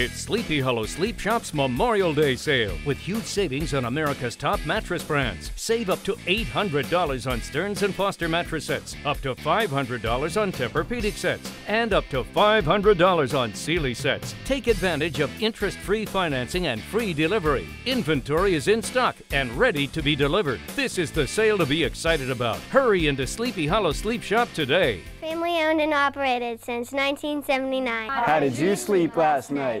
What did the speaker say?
It's Sleepy Hollow Sleep Shop's Memorial Day sale with huge savings on America's top mattress brands. Save up to $800 on Stearns and Foster mattress sets, up to $500 on Tempur-Pedic sets, and up to $500 on Sealy sets. Take advantage of interest-free financing and free delivery. Inventory is in stock and ready to be delivered. This is the sale to be excited about. Hurry into Sleepy Hollow Sleep Shop today. Family owned and operated since 1979. How did you sleep last night?